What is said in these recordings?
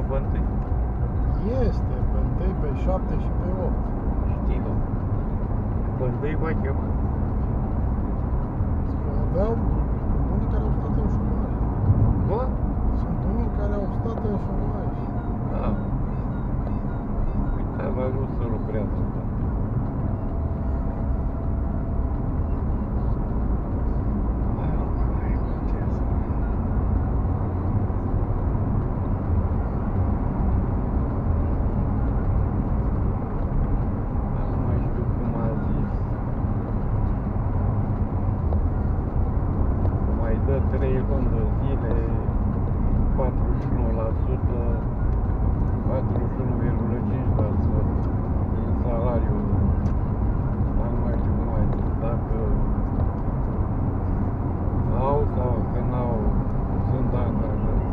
umblă pe întâi? Este, pe 1, pe 7 și pe 8. Știi, da. Pe întâi vă chema. Că Aveau unii care au stat în șomaj. Bă? Sunt unii care au stat în șomaj. Da. Uite, a vrut să lucrează. Da. Mai rog, mai contează. Dar nu mai știu cum a zis. Că mai dă 3 luni de zile, 41%, 41,5% din salariul, dar nu mai știu cum a zis, dacă au sau că n-au, sunt angajați.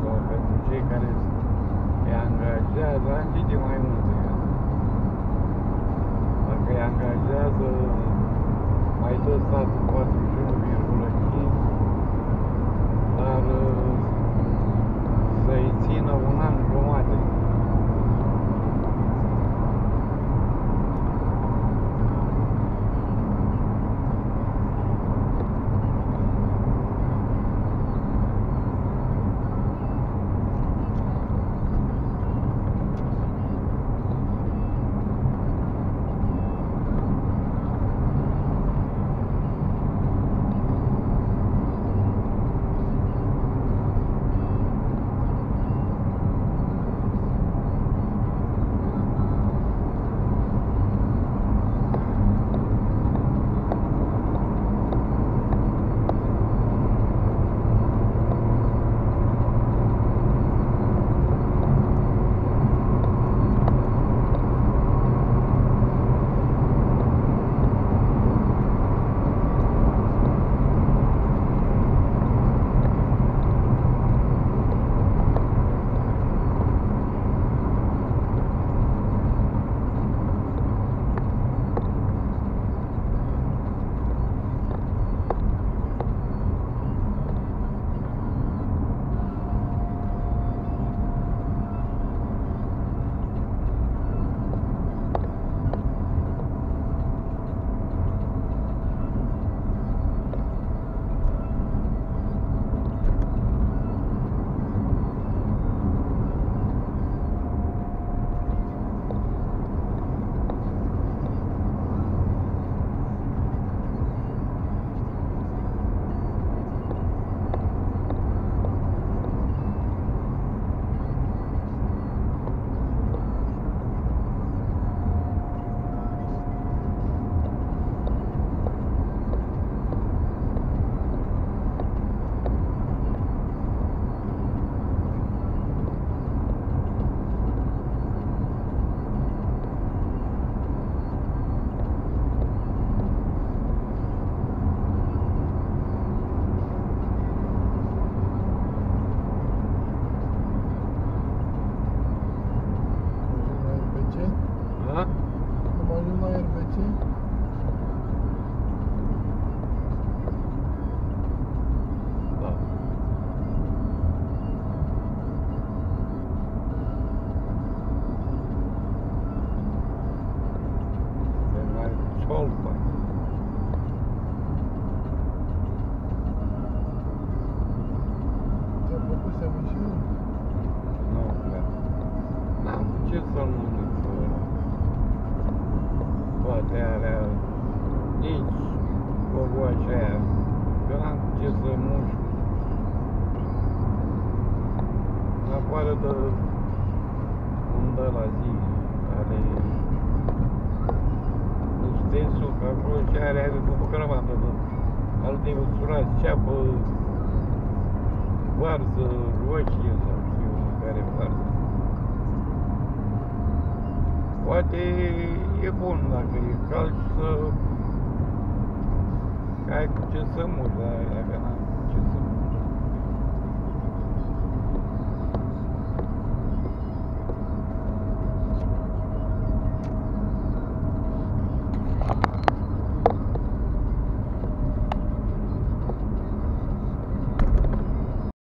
Sau pentru cei care îi angajează, am citit mai multe. Dacă îi angajează, mai dă statul 41,5, Da? Am ajuns la RBC. Da. Se mai ciolpă. Ți-a plăcut semușinul? Nu, prea. N-am ce să-l mănânc ăla. Toate alea, nici covoașa aia, că n-am ce să mușc. În afară de un de la zi, care niște suc acolo și are, are după grămadă de alte usurați, ceapă, varză, roșie sau știu care varză. Poate e bun dacă e cald să că ai cu ce să muși, dar dacă n-am